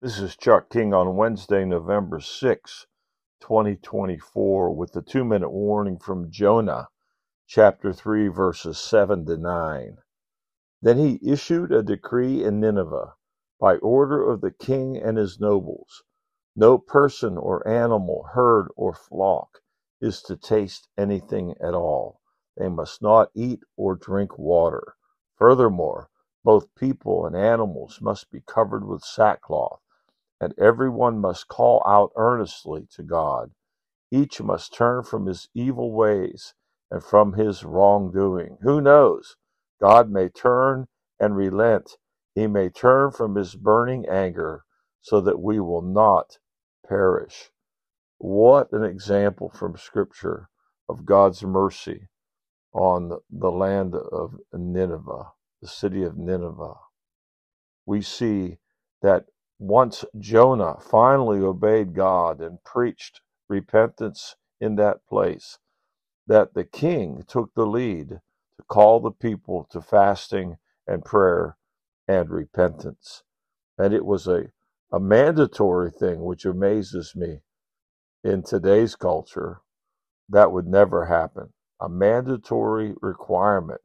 This is Chuck King on Wednesday, November 6, 2024, with the two minute warning from Jonah, chapter 3, verses 7 to 9. Then he issued a decree in Nineveh by order of the king and his nobles no person or animal, herd or flock is to taste anything at all. They must not eat or drink water. Furthermore, both people and animals must be covered with sackcloth and everyone must call out earnestly to God. Each must turn from his evil ways and from his wrongdoing. Who knows? God may turn and relent. He may turn from his burning anger so that we will not perish. What an example from Scripture of God's mercy on the land of Nineveh, the city of Nineveh. We see that once Jonah finally obeyed God and preached repentance in that place, that the king took the lead to call the people to fasting and prayer and repentance. And it was a, a mandatory thing, which amazes me in today's culture. That would never happen. A mandatory requirement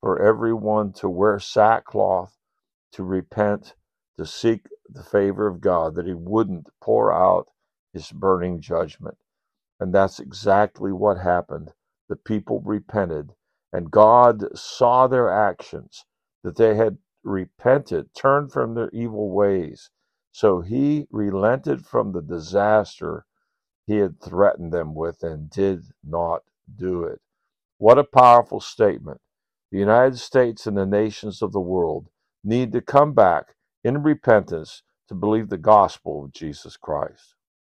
for everyone to wear sackcloth, to repent, to seek the favor of God, that He wouldn't pour out His burning judgment. And that's exactly what happened. The people repented, and God saw their actions, that they had repented, turned from their evil ways. So He relented from the disaster He had threatened them with and did not do it. What a powerful statement. The United States and the nations of the world need to come back in repentance to believe the gospel of Jesus Christ.